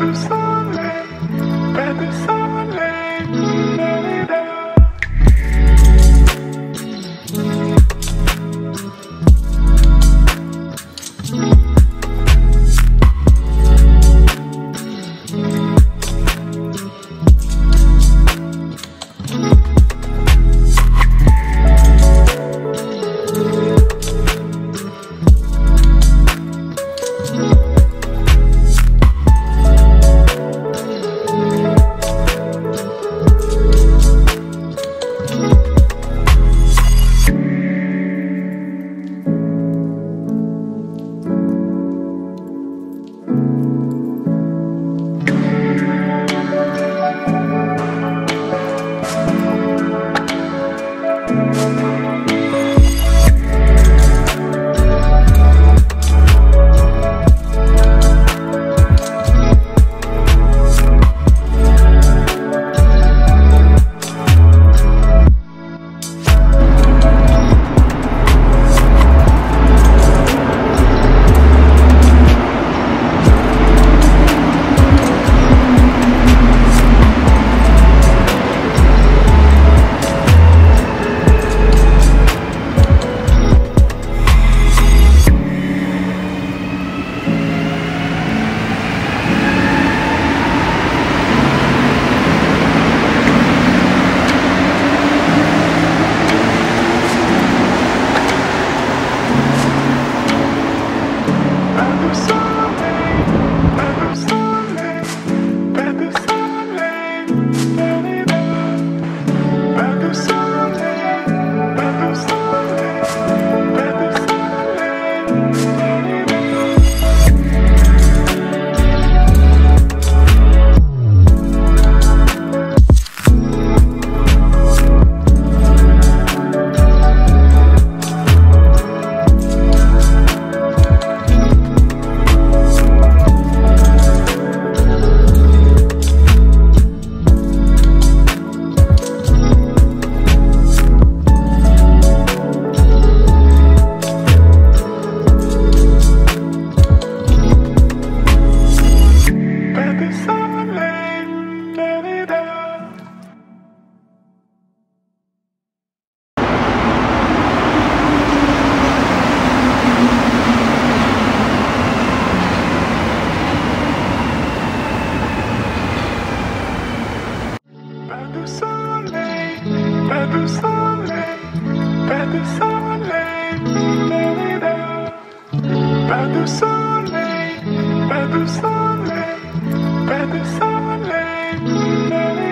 pas de soleil, pas by the sun pas the sun, pas the sun